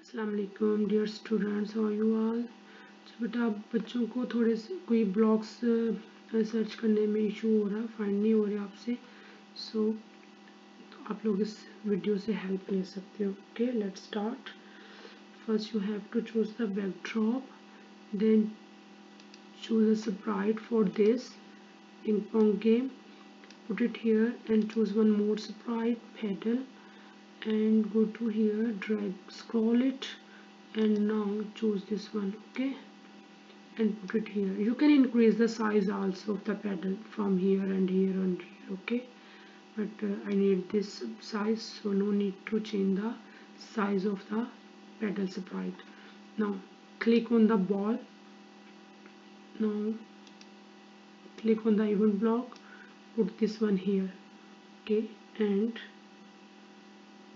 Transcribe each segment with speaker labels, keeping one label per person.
Speaker 1: अस्सलाम वालेकुम dear students how you all तो बेटा बच्चों को थोड़े से कोई ब्लॉग्स सर्च करने में इशू हो रहा है फाइंड नहीं हो रहा आपसे। सो so, तो आप लोग इस वीडियो से हेल्प ले सकते हो। Okay let's start first you have to choose the backdrop then choose a sprite for this ping pong game. Put it here and choose one more sprite pedal and go to here drag scroll it and now choose this one okay? And put it here. You can increase the size also of the pedal from here and here and here okay? But uh, I need this size so no need to change the size of the pedal sprite now click on the ball. Now click on the event block. Put this one here okay? And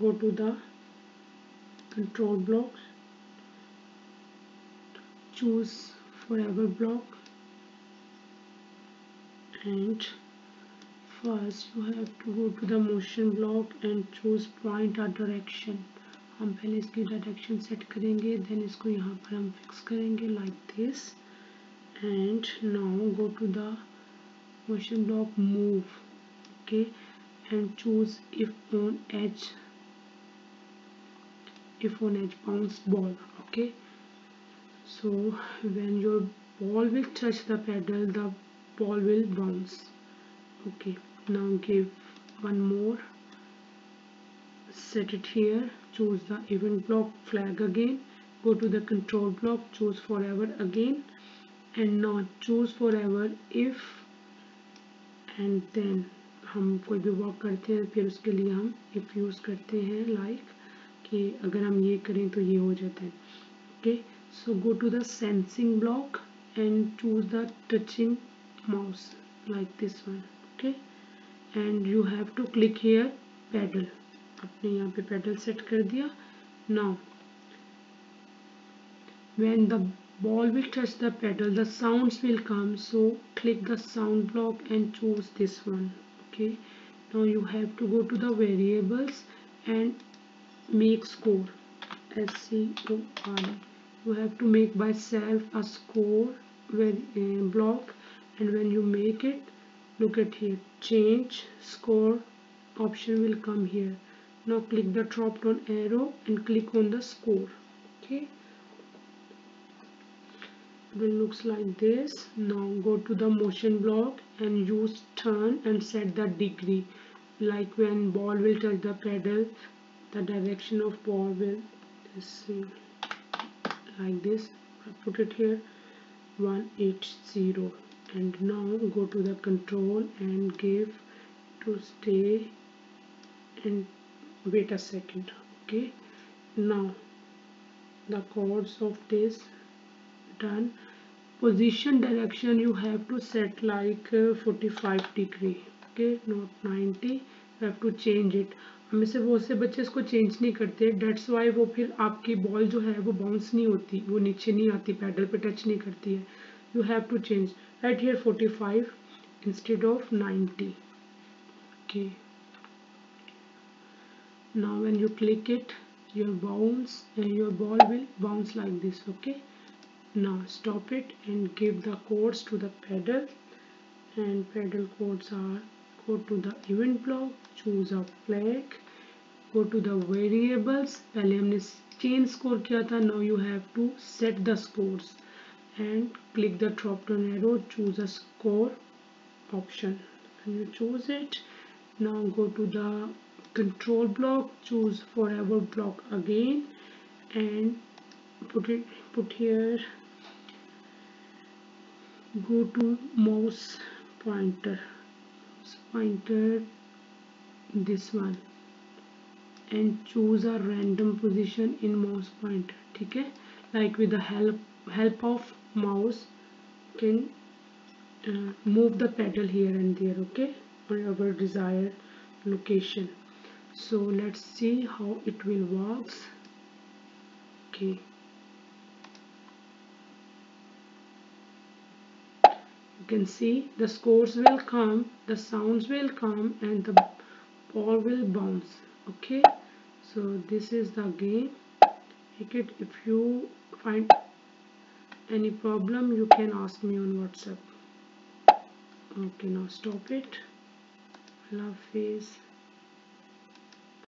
Speaker 1: go to the control blocks choose forever block and first you have to go to the motion block and choose point or direction हम पहले इसकी direction set करेंगे then इसको यहाँ पर हम fix करेंगे like this and now go to the motion block move okay and choose if on edge if on edge bounce ball okay so when your ball will touch the pedal the ball will bounce okay now give one more set it here choose the event block flag again go to the control block choose forever again and now choose forever if and then हम कोई भी work करते हैं फिर उसके लिए हम if use करते हैं लाइक like, कि अगर हम ये करें तो ये हो जाता है। Okay so go to the sensing block and choose the touching mouse like this one okay and you have to click here paddle आपने यहाँ पे पैडल सेट कर दिया। Now when the ball will touch the paddle the sound will come so click the sound block and choose this one okay now you have to go to the variables and make score. S-C-O-R you have to make by self a score uh, block and when you make it look at here. Change score option will come here. Now click the drop down arrow and click on the score. Okay? It looks like this. Now go to the motion block and use turn and set the degree. Like when ball will touch the pedal the direction of ball will see like this. I put it here 180 and now go to the control and give to stay and wait a second okay? Now the chords of this done. Position direction you have to set like uh, 45 degree okay? Not 90 you have to change it हमें से बहुत से बच्चे इसको change नहीं करते। That's why वो फिर आपकी बॉल जो है, वो बाउंस नहीं होती। वो नीचे नहीं आती पैडल पे टच नहीं करती है। You have to change it here 45 five instead of ninety okay now when you click it your bounce and your ball will bounce like this okay ना stop it and give the coords to the paddle and paddle coords are go to the event block choose a flag go to the variables पहले हमने chain score किया था now you have to set the scores and click the drop down arrow choose a score option and you choose it now go to the control block choose forever block again and put it put here go to mouse pointer pointer this one and choose a random position in mouse pointer ठीक है like with the help help of mouse can uh, move the pedal here and there okay on our desired location so let's see how it will works okay you can see the scores will come the sounds will come and the ball will bounce okay? So this is the game. Make it. If you find any problem you can ask me on whatsapp. Okay now stop it. Love face.